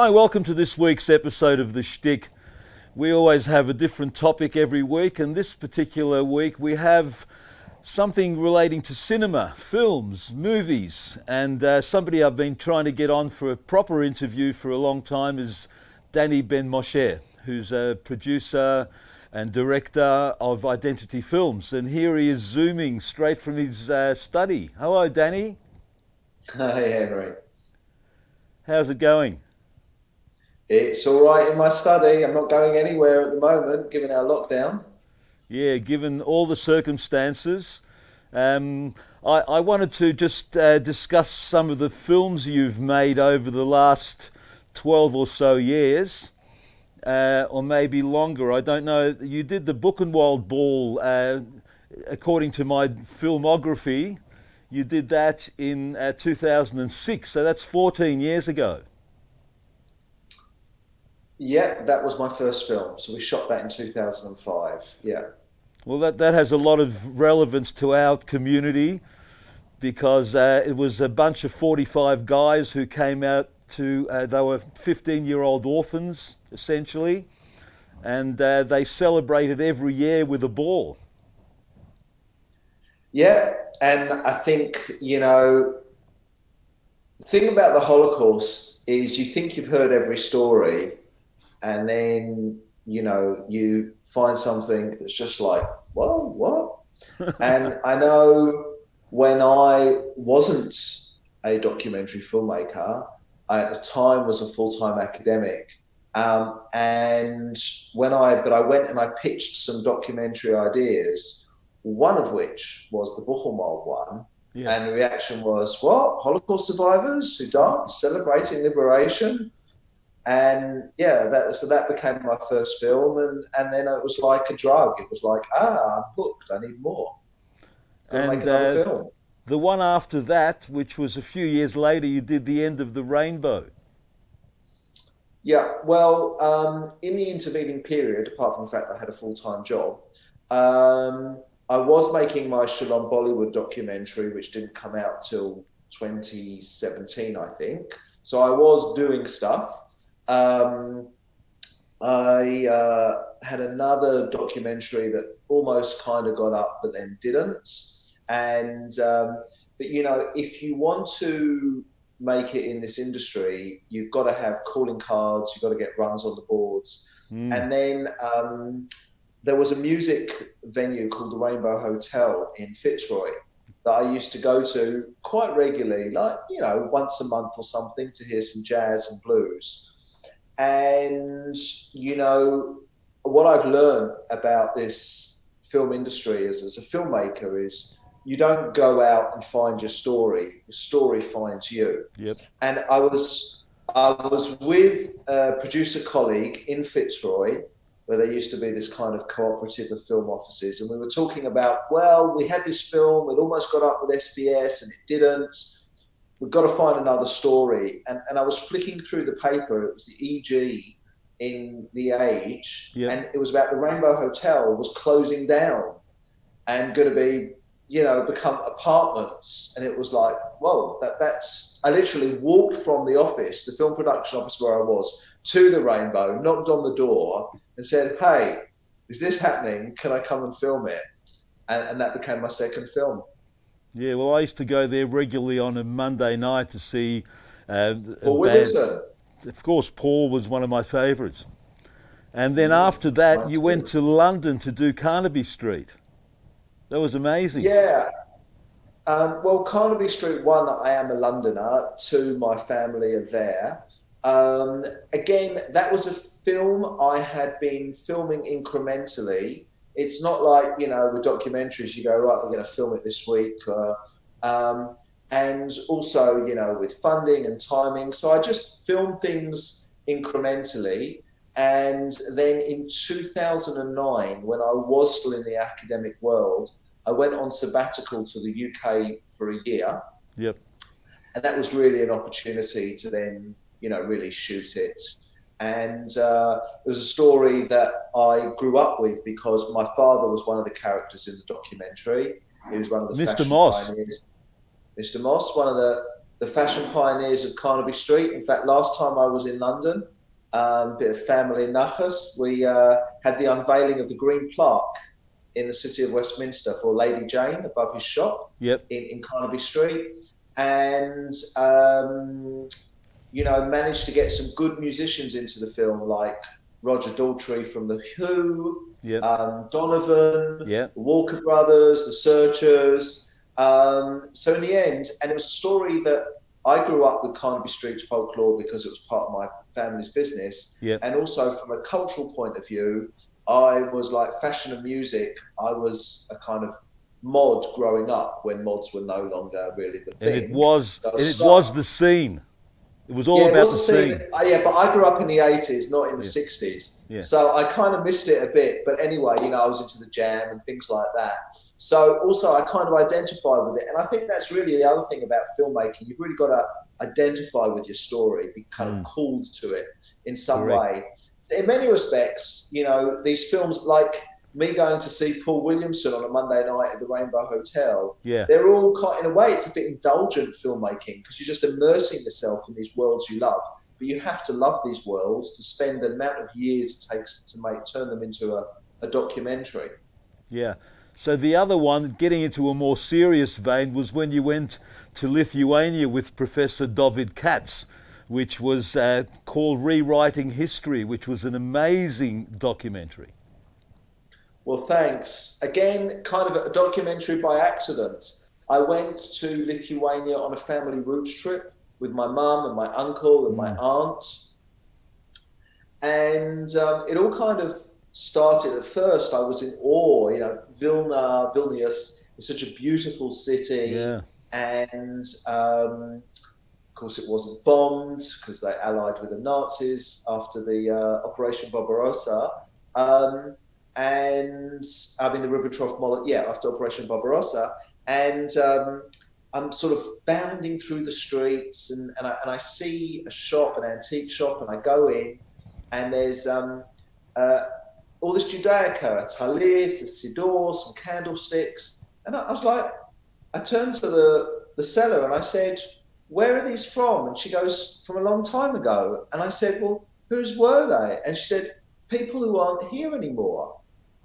Hi, welcome to this week's episode of The Shtick. We always have a different topic every week, and this particular week we have something relating to cinema, films, movies. And uh, somebody I've been trying to get on for a proper interview for a long time is Danny Ben Moshe, who's a producer and director of Identity Films. And here he is zooming straight from his uh, study. Hello, Danny. Hi, Henry. How's it going? It's all right in my study. I'm not going anywhere at the moment, given our lockdown. Yeah, given all the circumstances. Um, I, I, wanted to just uh, discuss some of the films you've made over the last 12 or so years, uh, or maybe longer. I don't know. You did the Buchenwald Ball, uh, according to my filmography. You did that in uh, 2006, so that's 14 years ago. Yeah, that was my first film. So we shot that in 2005. Yeah. Well, that, that has a lot of relevance to our community because uh, it was a bunch of 45 guys who came out to, uh, they were 15 year old orphans, essentially, and uh, they celebrated every year with a ball. Yeah, and I think, you know, the thing about the Holocaust is you think you've heard every story and then you know you find something that's just like whoa what? And i know when i wasn't a documentary filmmaker i at the time was a full-time academic. Um, and when i but i went and i pitched some documentary ideas one of which was the buchenwald one. Yeah. and the reaction was what? Holocaust survivors who dance celebrating liberation and yeah, that, so that became my first film, and and then it was like a drug. It was like, ah, I'm hooked. I need more. and uh, the one after that, which was a few years later, you did the end of the rainbow. Yeah, well, um, in the intervening period, apart from the fact I had a full time job, um, I was making my Shalom Bollywood documentary, which didn't come out till 2017, I think. So I was doing stuff. Um, I uh, had another documentary that almost kind of got up, but then didn't. And um, but you know, if you want to make it in this industry, you've got to have calling cards. You've got to get runs on the boards. Mm. And then um, there was a music venue called the Rainbow Hotel in Fitzroy that I used to go to quite regularly, like you know, once a month or something, to hear some jazz and blues. And, you know, what I've learned about this film industry is, as a filmmaker is you don't go out and find your story. The story finds you. Yep. And I was I was with a producer colleague in Fitzroy, where there used to be this kind of cooperative of film offices, and we were talking about, well, we had this film, it almost got up with SBS and it didn't we've got to find another story. And, and I was flicking through the paper, it was the EG in The Age, yep. and it was about the Rainbow Hotel was closing down and going to be, you know, become apartments. And it was like, whoa, that, that's, I literally walked from the office, the film production office where I was, to the Rainbow, knocked on the door and said, hey, is this happening? Can I come and film it? And, and that became my second film. Yeah, well, I used to go there regularly on a Monday night to see. Uh, Paul Williamson. Of course, Paul was one of my favourites. And then after that, you went to London to do Carnaby Street. That was amazing. Yeah. Um, well, Carnaby Street, one, I am a Londoner. Two, my family are there. Um, again, that was a film I had been filming incrementally it's not like you know with documentaries you go right we're going to film it this week uh, um, and also you know with funding and timing. So i just film things incrementally and then in 2009 when i was still in the academic world i went on sabbatical to the uk for a year. Yep. And that was really an opportunity to then you know really shoot it and uh, it was a story that I grew up with because my father was one of the characters in the documentary. He was one of the Mr. Moss. Pioneers. Mr. Moss, one of the the fashion pioneers of Carnaby Street. In fact, last time I was in London, um, bit of family nachas, we uh, had the unveiling of the green plaque in the city of Westminster for Lady Jane above his shop Yep. in, in Carnaby Street. And, um, you know, managed to get some good musicians into the film, like Roger Daltrey from The Who, Yep. um, Donovan, Yeah. the Walker Brothers, the Searchers. Um, so in the end, and it was a story that I grew up with Carnaby Street folklore because it was part of my family's business, Yep. and also from a cultural point of view, I was like fashion and music. I was a kind of mod growing up when mods were no longer really the thing. And it was was it was the scene. It was all yeah, about the scene- uh, yeah, but I grew up in the 80s, not in the Yeah. 60s. Yeah. So I kind of missed it a bit. But anyway, you know, I was into the jam and things like that. So also, I kind of identified with it. And I think that's really the other thing about filmmaking. You've really got to identify with your story, be kind of called to it in some Mm. Correct. way. In many respects, you know, these films like me going to see Paul Williamson on a Monday night at the Rainbow Hotel, Yeah. they're all kind in a way it's a bit indulgent filmmaking because you're just immersing yourself in these worlds you love but you have to love these worlds to spend the amount of years it takes to make turn them into a, a documentary Yeah. So the other one, getting into a more serious vein, was when you went to Lithuania with Professor David Katz, which was uh, called Rewriting History, which was an amazing documentary. Well thanks. Again kind of a documentary by accident. I went to lithuania on a family roots trip with my mum and my uncle and my aunt. And um, it all kind of started at first i was in awe you know vilna vilnius is such a beautiful city. Yeah. and um, of course it wasn't bombed because they allied with the nazis after the uh, operation barbarossa. Um, and i mean the ribbentrop molotov yeah after operation barbarossa and um, i'm sort of bounding through the streets and, and, I, and i see a shop an antique shop and i go in and there's um, uh, all this Judaica, a talit, a siddur, some candlesticks. And I, I was like, I turned to the, the seller and I said, Where are these from? And she goes, From a long time ago. And I said, Well, whose were they? And she said, People who aren't here anymore.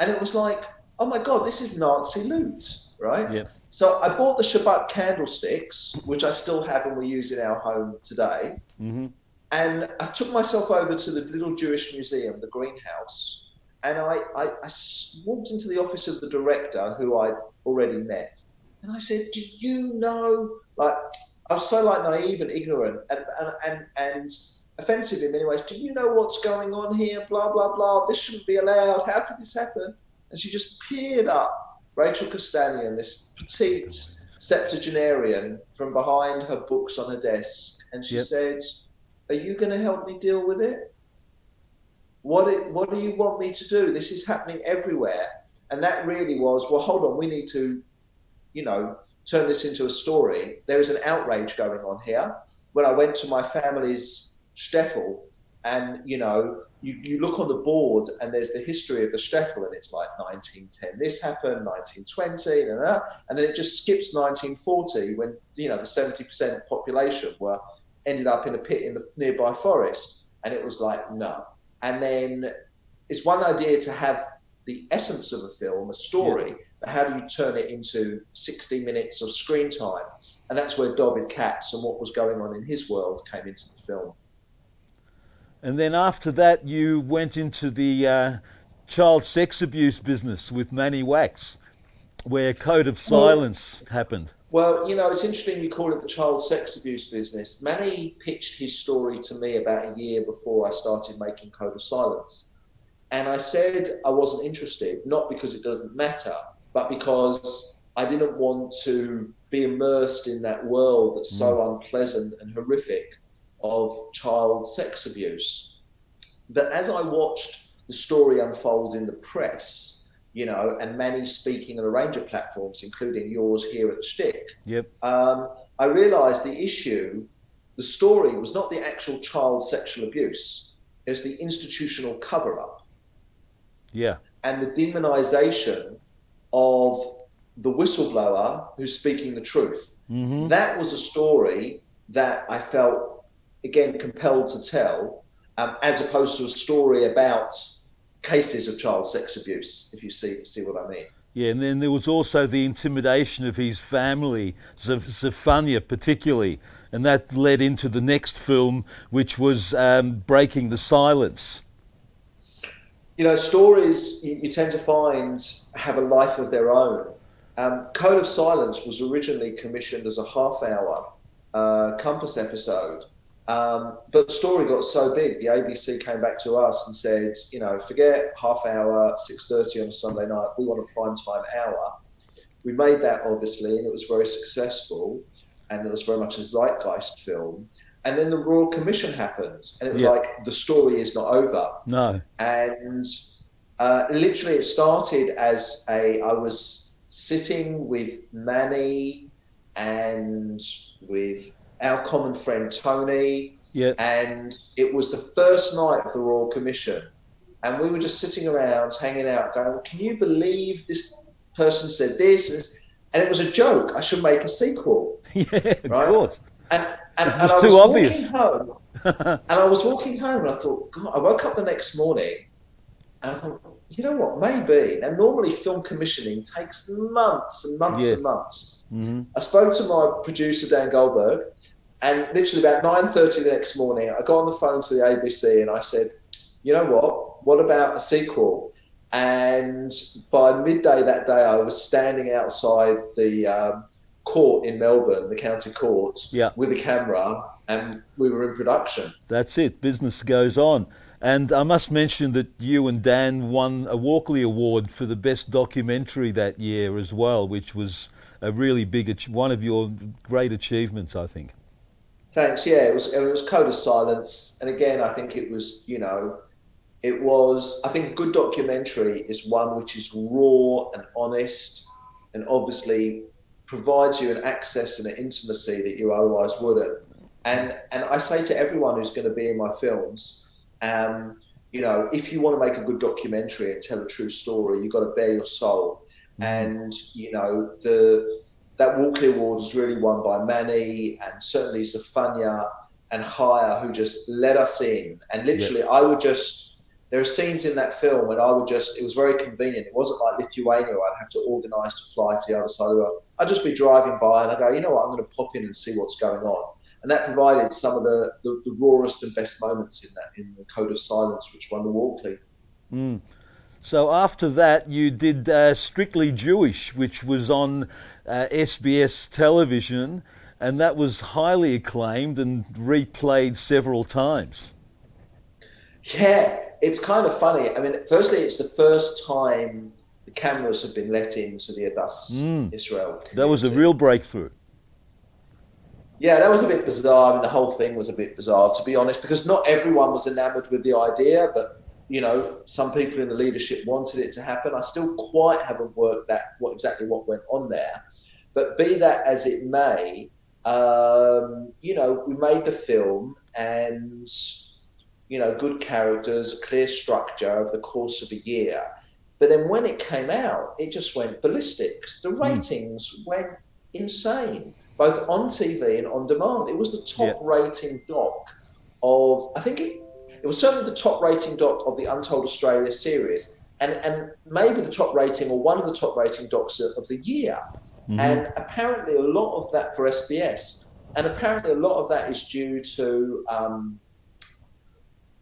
And it was like, Oh my God, this is Nazi loot, right? Yep. So I bought the Shabbat candlesticks, which I still have and we use in our home today. hmm And I took myself over to the little Jewish museum, the greenhouse, and I walked into the office of the director who I'd already met. And I said, Do you know? Like, I was so like naive and ignorant and, and, and, and offensive in many ways. Do you know what's going on here? Blah, blah, blah. This shouldn't be allowed. How could this happen? And she just peered up, Rachel Kostanian, this petite septuagenarian, from behind her books on her desk. And she Yep. said, Are you going to help me deal with it? What, it, what do you want me to do? This is happening everywhere. And that really was, well, hold on, we need to, you know, turn this into a story. There is an outrage going on here. When I went to my family's shtetl, and you know, you, you look on the board and there's the history of the shtetl, and it's like 1910 this happened, 1920, da, da, da, and then it just skips 1940 when you know the 70% population were ended up in a pit in the nearby forest, and it was like no. And then it's one idea to have the essence of a film, a story, but how do you turn it into 60 minutes of screen time? And that's where David Katz and what was going on in his world came into the film. And then after that, you went into the uh, child sex abuse business with Manny Waks, where Code of Silence happened. Well, you know, it's interesting you call it the child sex abuse business. Manny pitched his story to me about a year before I started making Code of Silence. And I said I wasn't interested, not because it doesn't matter, but because I didn't want to be immersed in that world that's so unpleasant and horrific of child sex abuse. But as I watched the story unfold in the press, you know, and Manny speaking on a range of platforms, including yours here at the Shtick, Yep. um, I realized the issue, the story was not the actual child sexual abuse, it was the institutional cover up Yeah. and the demonization of the whistleblower who's speaking the truth. hmm That was a story that I felt again compelled to tell, um, as opposed to a story about cases of child sex abuse. If you see see what I mean. Yeah, and then there was also the intimidation of his family, Zephania particularly, and that led into the next film, which was um, Breaking the Silence. You know, stories you, you, tend to find have a life of their own. Um, Code of Silence was originally commissioned as a half hour uh, Compass episode. Um, but the story got so big, the ABC came back to us and said, you know, forget half hour, six thirty on a Sunday night. We want a prime time hour. We made that obviously, and it was very successful, and it was very much a zeitgeist film. And then the Royal Commission happened, and it was yeah. like the story is not over. No. And uh, literally, it started as a I was sitting with Manny and with our common friend Tony. Yeah. And it was the first night of the Royal Commission. And we were just sitting around, hanging out, going, Can you believe this person said this? And it was a joke. I should make a sequel. Yeah, right? of course. And, and, it was and too was obvious. Home, and I was walking home and I thought, God, I woke up the next morning and I thought, you know what, maybe. Now, normally film commissioning takes months and months yeah. and months. Mm-hmm. I spoke to my producer Dan Goldberg, and literally about nine thirty the next morning, I got on the phone to the ABC and I said, "You know what? What about a sequel?" And by midday that day, I was standing outside the um, court in Melbourne, the county court, yeah. with a camera, and we were in production. That's it. Business goes on. And I must mention that you and Dan won a Walkley Award for the best documentary that year as well, which was a really big one of your great achievements, I think. Thanks. Yeah, it was it was Code of Silence, and again, I think it was you know, it was I think a good documentary is one which is raw and honest, and obviously provides you an access and an intimacy that you otherwise wouldn't. And and I say to everyone who's going to be in my films um, you know, if you want to make a good documentary and tell a true story, you've got to bare your soul. Mm-hmm. And you know, the that Walkley Award was really won by Manny and certainly Zephania and Haya, who just let us in. And literally, I would just there are scenes in that film and I would just it was very convenient. It wasn't like Lithuania where I'd have to organise to fly to the other side of the world. I'd just be driving by and I go, you know what, I'm going to pop in and see what's going on and that provided some of the, the, the, rawest and best moments in that in the Code of Silence, which won the Walkley. Mm. So after that, you did uh, Strictly Jewish, which was on uh, SBS television, and that was highly acclaimed and replayed several times. Yeah, it's kind of funny. I mean, firstly, it's the first time the cameras have been let into the Adass mm. Israel. Community. That was a real breakthrough yeah, that was a bit bizarre. I mean, the whole thing was a bit bizarre, to be honest, because not everyone was enamored with the idea, but you know, some people in the leadership wanted it to happen. I still quite haven't worked that what exactly what went on there, but be that as it may, um, you know, we made the film and you know, good characters, clear structure over the course of a year. But then when it came out, it just went ballistics. The hmm. ratings mm. went insane both on TV and on demand. It was the top yeah. rating doc of, I think it, it was certainly the top rating doc of the Untold Australia series, and, and maybe the top rating or one of the top rating docs of the year. Mm-hmm. And apparently, a lot of that for SBS, and apparently, a lot of that is due to. Um,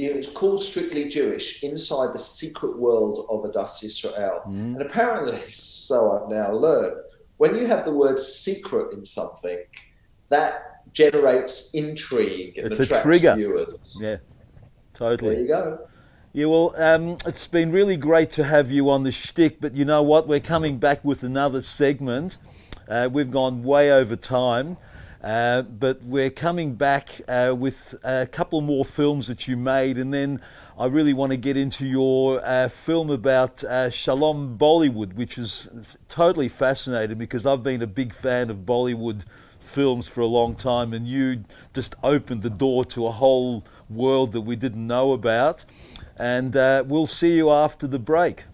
it's called Strictly Jewish inside the secret world of Adass Israel. Mm-hmm. And apparently, so I've now learned, when you have the word secret in something, that generates intrigue and it's a trigger. viewers. Yeah, totally. There you go. Yeah, well, um, it's been really great to have you on the shtick, but you know what? We're coming back with another segment. Uh, we've gone way over time, uh, but we're coming back uh, with a couple more films that you made, and then I really want to get into your uh, film about uh, Shalom Bollywood, which is totally fascinating because I've been a big fan of Bollywood films for a long time, and you just opened the door to a whole world that we didn't know about. And uh, we'll see you after the break.